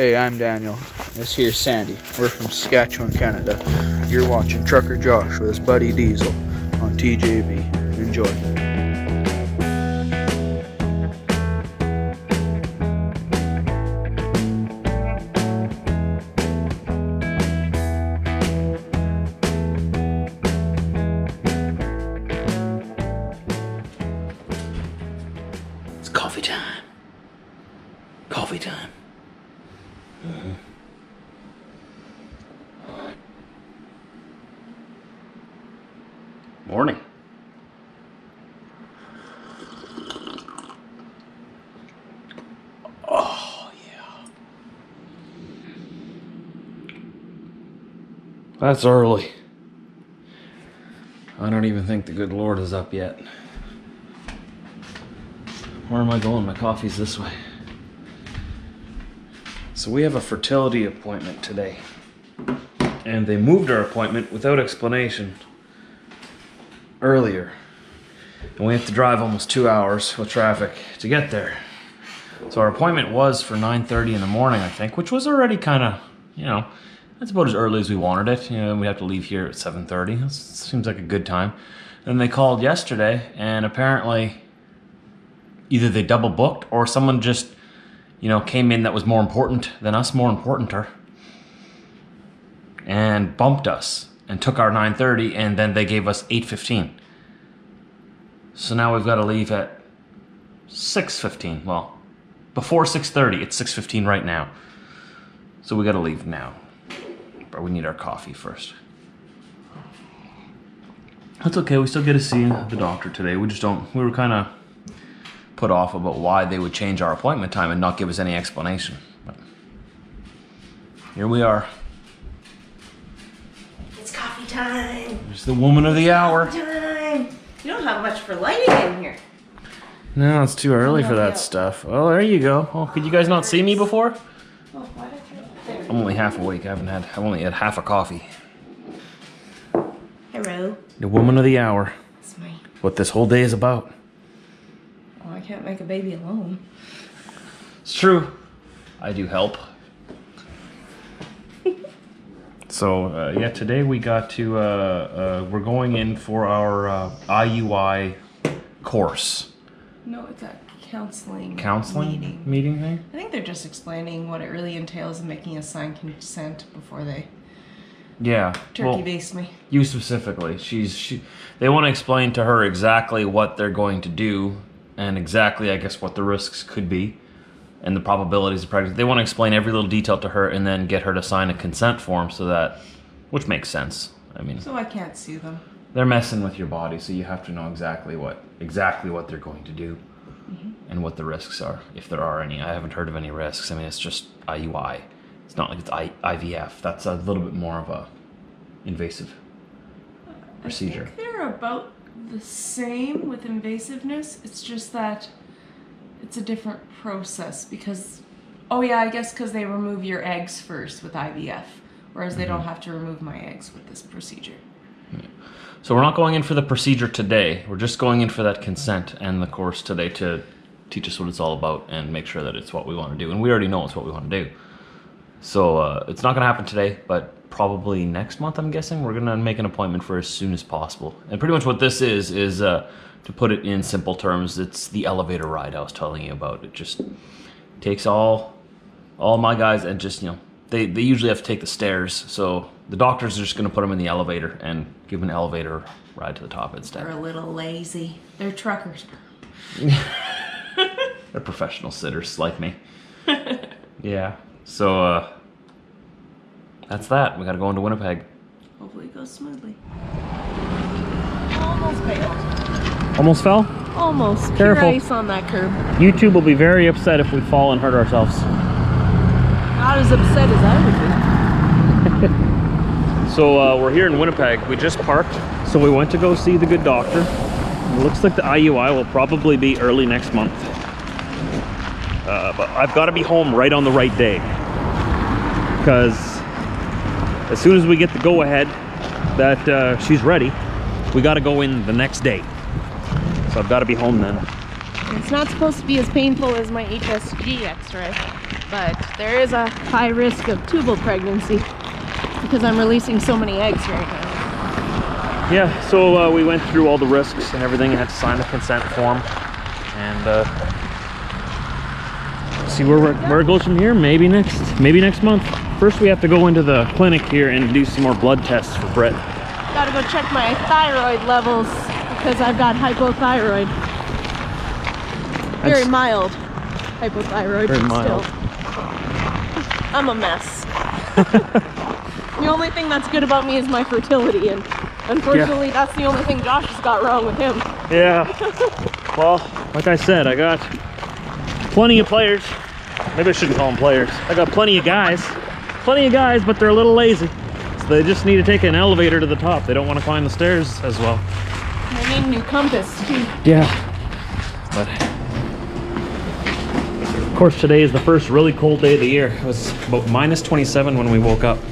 Hey, I'm Daniel. This here's Sandy. We're from Saskatchewan, Canada. You're watching Trucker Josh with his buddy Diesel on TJV. Enjoy. Morning. Oh, yeah. That's early. I don't even think the good Lord is up yet. Where am I going? My coffee's this way. So we have a fertility appointment today. And they moved our appointment without explanation earlier. And we have to drive almost two hours with traffic to get there. So our appointment was for 9.30 in the morning, I think, which was already kind of, you know, that's about as early as we wanted it. You know, we have to leave here at 7.30. That seems like a good time. And they called yesterday, and apparently either they double booked or someone just, you know, came in that was more important than us, more importanter, and bumped us and took our 9:30 and then they gave us 8:15. So now we've got to leave at 6:15. Well, before 6:30. It's 6:15 right now. So we got to leave now. But we need our coffee first. That's okay. We still get to see the doctor today. We just don't we were kind of put off about why they would change our appointment time and not give us any explanation. But here we are. It's time. There's the woman of the hour. Time. You don't have much for lighting in here. No, it's too early for Yeah. that stuff. Oh, there you go. Oh, could you guys not see me before? Oh, why did you? There. I'm only half awake. I haven't had. I've only had half a coffee. Hello. The woman of the hour. It's me. What this whole day is about. Oh, I can't make a baby alone. It's true. I do help. So uh, yeah, today we got to. Uh, uh, we're going in for our uh, IUI course No, it's a counseling counseling meeting. meeting thing. I think they're just explaining what it really entails and making us sign consent before they Yeah. turkey well, base me. you specifically. She's she. They want to explain to her exactly what they're going to do and exactly, I guess, what the risks could be and the probabilities of pregnancy. They want to explain every little detail to her and then get her to sign a consent form so that, which makes sense. I mean, So I can't see them. they're messing with your body, so you have to know exactly what exactly what they're going to do mm-hmm. and what the risks are, if there are any. I haven't heard of any risks. I mean, it's just IUI. It's not like it's I, IVF. That's a little bit more of a invasive procedure. I think they're about the same with invasiveness. It's just that it's a different process because, oh yeah, I guess because they remove your eggs first with IVF, whereas they Mm-hmm. don't have to remove my eggs with this procedure. So we're not going in for the procedure today. We're just going in for that consent and the course today to teach us what it's all about and make sure that it's what we want to do. And we already know it's what we want to do. So uh, it's not going to happen today, but probably next month. I'm guessing we're going to make an appointment for as soon as possible. And pretty much what this is is uh, to put it in simple terms, it's the elevator ride I was telling you about. It just takes all all my guys and just you know they, they usually have to take the stairs so the doctors are just going to put them in the elevator and give them an elevator ride to the top instead They're a little lazy. They're truckers. they're professional sitters like me yeah so uh that's that we got to go into winnipeg Hopefully it goes smoothly. Almost failed. almost fell Almost. Careful. Pure ice on that curb. youtube will be very upset if we fall and hurt ourselves Not as upset as I would be. So uh, we're here in Winnipeg. We just parked, so we went to go see the good doctor. It looks like the IUI will probably be early next month. Uh, but I've got to be home right on the right day. Because as soon as we get the go ahead that uh, she's ready, we got to go in the next day. So I've got to be home then. It's not supposed to be as painful as my HSG x-ray. but there is a high risk of tubal pregnancy because I'm releasing so many eggs right now. Yeah, so uh, we went through all the risks and everything. I had to sign the consent form and uh, see where where it goes from here. Maybe next, maybe next month. First, we have to go into the clinic here and do some more blood tests for Brit. Gotta go check my thyroid levels because I've got hypothyroid. Very That's- mild hypothyroid. Very but mild. Still, I'm a mess. the only thing that's good about me is my fertility, and unfortunately, that's the only thing Josh has got wrong with him. Yeah. well, like I said, I got plenty of players. Maybe I shouldn't call them players. I got plenty of guys. Plenty of guys, but they're a little lazy. So they just need to take an elevator to the top. They don't want to climb the stairs as well. I need a new compass too. Yeah. But of course today is the first really cold day of the year. It was about minus 27 when we woke up. I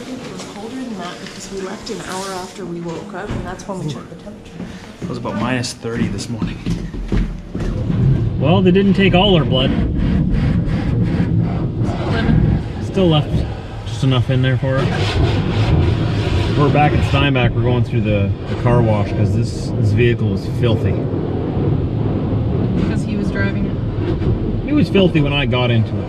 think it was colder than that because we left an hour after we woke up, and that's when we checked the temperature. It was about minus 30 this morning. Well, they didn't take all our blood. Still left just enough in there for us. We're back at Steinbach. We're going through the, the car wash because this, this vehicle is filthy. Because he was driving it. It was filthy when I got into it.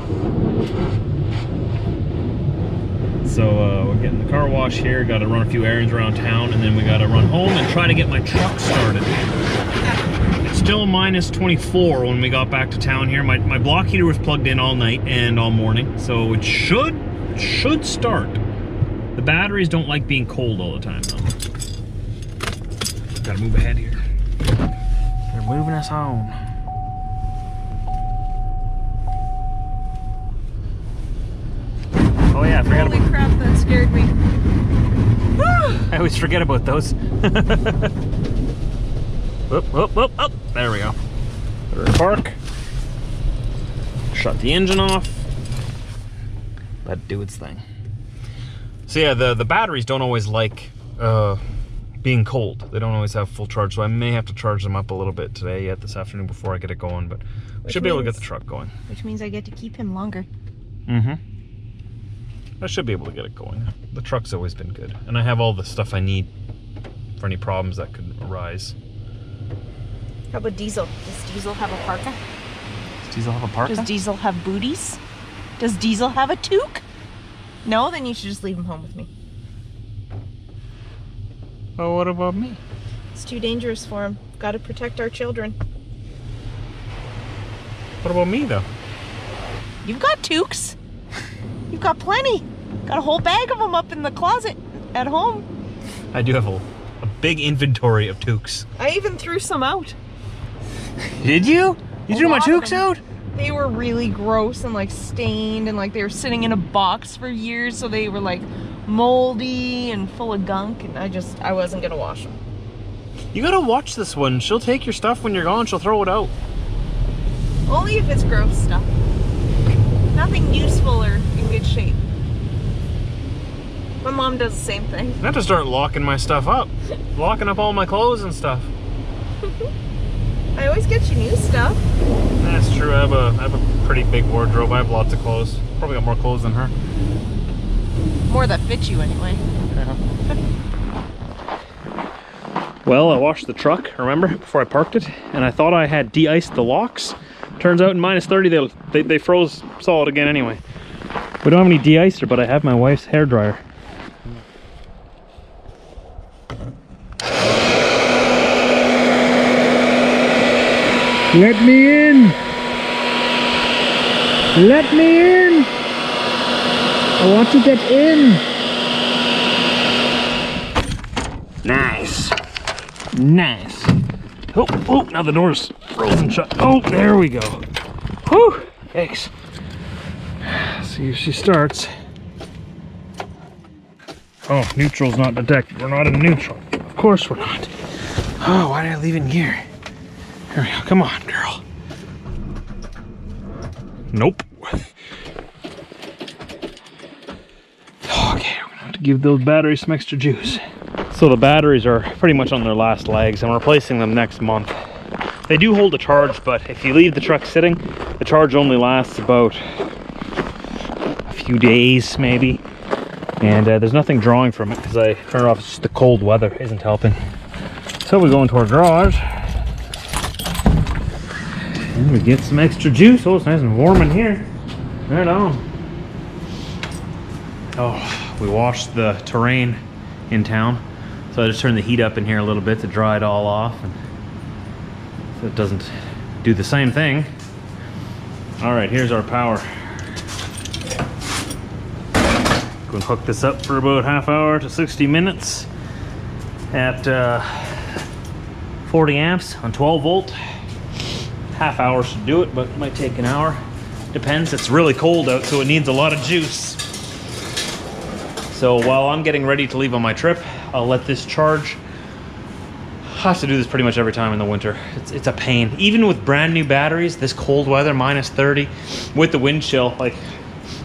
So uh, we're getting the car wash here. Got to run a few errands around town, and then we got to run home and try to get my truck started. Still minus 24 when we got back to town here. My, my block heater was plugged in all night and all morning, so it should should start. The batteries don't like being cold all the time, though. Gotta move ahead here. They're moving us home. Oh yeah, I forgot Holy about. crap, that scared me. I always forget about those. whoop, whoop, whoop, up. There we go. Put her in park. Shut the engine off. Let it do its thing. So yeah, the the batteries don't always like uh, being cold. They don't always have full charge, so I may have to charge them up a little bit today, yet this afternoon before I get it going. But we Which should be able to get the truck going. Which means I get to keep him longer. Mm-hmm. I should be able to get it going. The truck's always been good, and I have all the stuff I need for any problems that could arise. How about Diesel? Does Diesel have a parka? Does Diesel have a parka? Does Diesel have booties? Does Diesel have a toque? No, then you should just leave him home with me. well, what about me? It's too dangerous for him. Got to protect our children. What about me though? You've got toques. You've got plenty. Got a whole bag of them up in the closet at home. I do have a, a big inventory of toques. I even threw some out. Did you? You A threw my toques out? They were really gross and like stained and like they were sitting in a box for years, so they were like moldy and full of gunk. And I just I wasn't gonna wash them. You gotta watch this one. She'll take your stuff when you're gone. She'll throw it out. Only if it's gross stuff. Nothing useful or in good shape. My mom does the same thing. I have to start locking my stuff up, locking up all my clothes and stuff. I always get you new stuff. That's true. I have a I have a pretty big wardrobe. I have lots of clothes. Probably got more clothes than her. More that fit you anyway. Well, I washed the truck, remember, before I parked it, and I thought I had de-iced the locks. Turns out in minus 30, they, they, they froze solid again anyway. We don't have any de-icer, but I have my wife's hair dryer. Let me in! Let me in! I want to get in! Nice. Nice. Oh, oh, now the door's frozen shut. Oh, there we go. Whew, thanks. See if she starts. Oh, neutral's not detected. We're not in neutral. Of course we're not. Oh, why did I leave in gear? Here we go. Come on, girl. Nope. Okay, we're gonna have to give those batteries some extra juice. So the batteries are pretty much on their last legs. I'm replacing them next month. They do hold a charge, but if you leave the truck sitting, the charge only lasts about a few days maybe and uh, there's nothing drawing from it because I turn it off it's just the cold weather isn't helping so we go into our garage get some extra juice. Oh it's nice and warm in here. Right on. Oh we washed the terrain in town. So I just turned the heat up in here a little bit to dry it all off. And so it doesn't do the same thing. All right here's our power. Going to hook this up for about half hour to 60 minutes at uh, 40 amps on 12 volt. Half hour should do it, but it might take an hour. Depends, it's really cold out, so it needs a lot of juice. So while I'm getting ready to leave on my trip, I'll let this charge. I have to do this pretty much every time in the winter. It's, it's a pain. Even with brand new batteries, this cold weather, minus 30, with the wind chill, like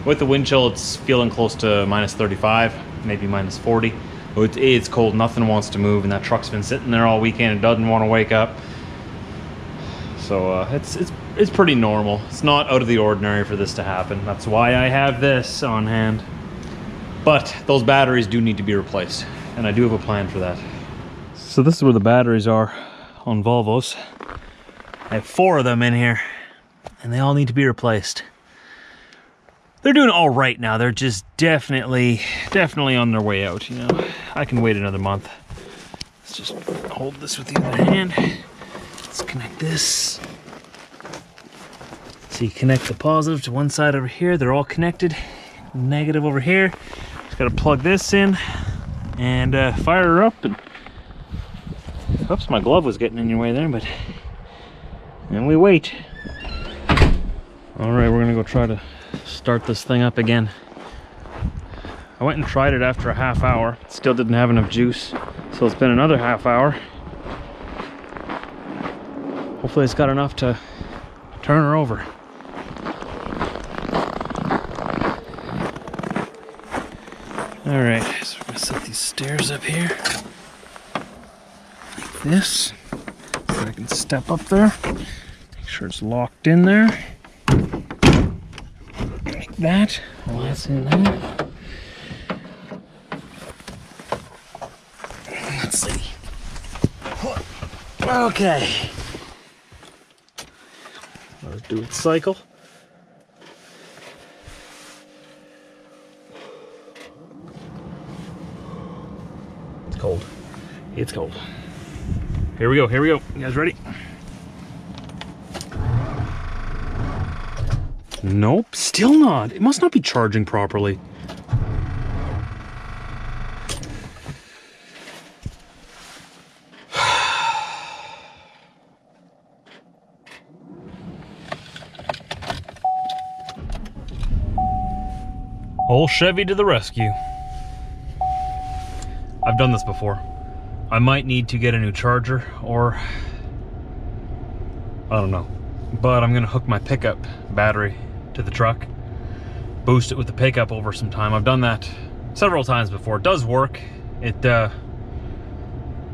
with the wind chill, it's feeling close to minus 35, maybe minus 40. It's, it's cold, nothing wants to move, and that truck's been sitting there all weekend. It doesn't want to wake up. So uh, it's, it's, it's pretty normal. It's not out of the ordinary for this to happen. That's why I have this on hand. But those batteries do need to be replaced, and I do have a plan for that. So this is where the batteries are on Volvos. I have four of them in here, and they all need to be replaced they're doing all right now. They're just definitely, definitely on their way out. You know, I can wait another month. Let's just hold this with the other hand. Connect this. So you connect the positive to one side over here. They're all connected. Negative over here. Just got to plug this in and uh, fire her up. And oops, my glove was getting in your way there, but and we wait. All right, we're gonna go try to start this thing up again. I went and tried it after a half hour. Still didn't have enough juice. So it's been another half hour. Hopefully it's got enough to turn her over. All right, so we're gonna set these stairs up here. Like this. So I can step up there. Make sure it's locked in there that. Well, that's in there. Let's see. Okay. Do its cycle. It's cold. It's cold. Here we go. Here we go. You guys ready? Nope, still not. It must not be charging properly. Old Chevy to the rescue. I've done this before. I might need to get a new charger or I don't know. But I'm gonna hook my pickup battery to the truck, boost it with the pickup over some time. I've done that several times before. It does work. It uh,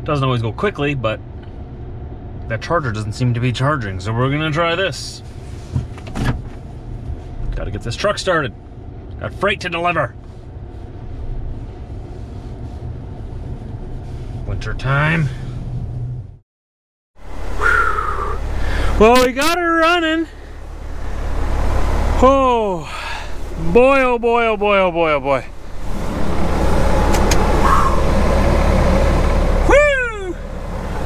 doesn't always go quickly, but that charger doesn't seem to be charging. So we're gonna try this. Gotta get this truck started. Got freight to deliver. Winter time. Well, we got her running. Oh, boy, oh boy, oh boy, oh boy, oh boy. Woo!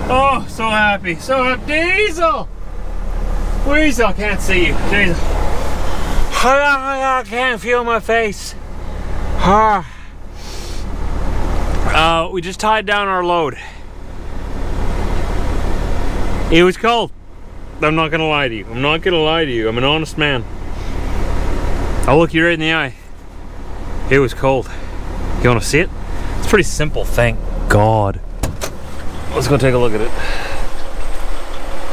Oh, so happy, so happy. Diesel! Weasel, can't see you. Diesel. I can't feel my face. Uh, we just tied down our load. It was cold. I'm not gonna lie to you. I'm not gonna lie to you. I'm an honest man. I'll look you right in the eye. It was cold. You wanna see it? It's pretty simple, thank God. Let's go take a look at it.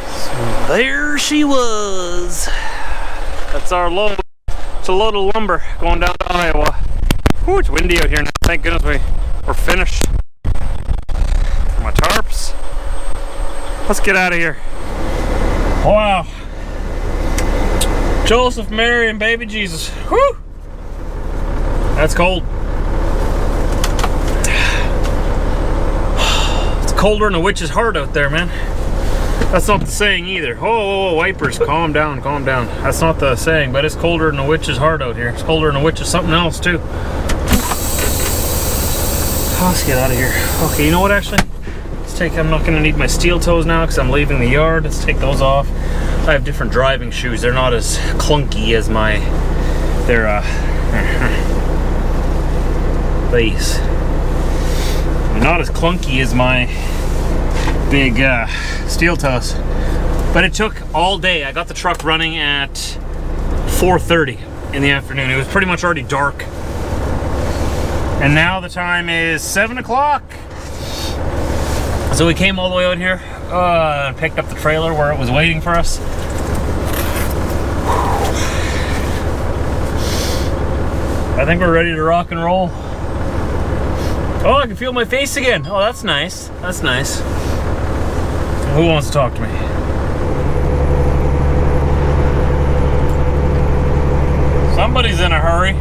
So there she was. That's our load. A load of lumber going down to Iowa. Ooh, it's windy out here now. Thank goodness we, we're finished. For My tarps. Let's get out of here. Wow. Joseph, Mary, and baby Jesus. Whew! That's cold. It's colder than a witch's heart out there, man. That's not the saying either. Oh, oh, oh, wipers, calm down, calm down. That's not the saying, but it's colder than a witch's heart out here. It's colder than a witch's something else, too. Let's get out of here. Okay, you know what, actually? Let's take, I'm not gonna need my steel toes now because I'm leaving the yard. Let's take those off. I have different driving shoes. They're not as clunky as my, they're, uh, these. They're not as clunky as my big uh, steel toes. But it took all day. I got the truck running at 4.30 in the afternoon. It was pretty much already dark. And now the time is 7 o'clock. So we came all the way out here uh, and picked up the trailer where it was waiting for us. I think we're ready to rock and roll. Oh, I can feel my face again. Oh, that's nice. That's nice. Who wants to talk to me? Somebody's in a hurry.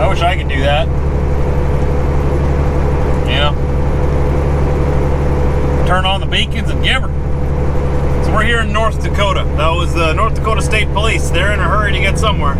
I wish I could do that. You know? Turn on the beacons and give her. So we're here in North Dakota. That was the North Dakota State Police. They're in a hurry to get somewhere.